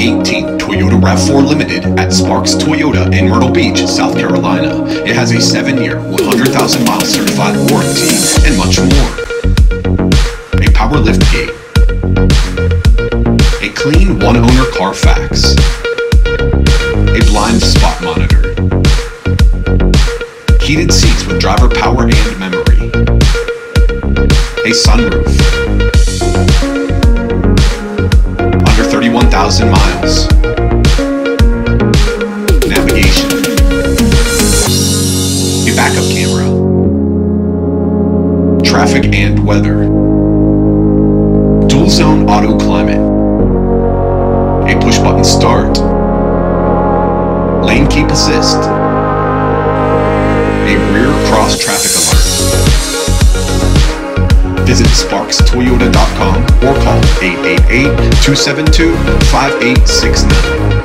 2018 Toyota RAV4 Limited at Sparks Toyota in Myrtle Beach, South Carolina. It has a 7-year, 100,000 mile certified warranty and much more. A power lift gate. A clean one-owner Carfax. A blind spot monitor. Heated seats with driver power and memory. A sunroof. 31,000 miles. Navigation. A backup camera. Traffic and weather. Dual zone auto climate. A push button start. Lane keep assist. A rear cross traffic. Visit sparkstoyota.com or call 888 272 5869.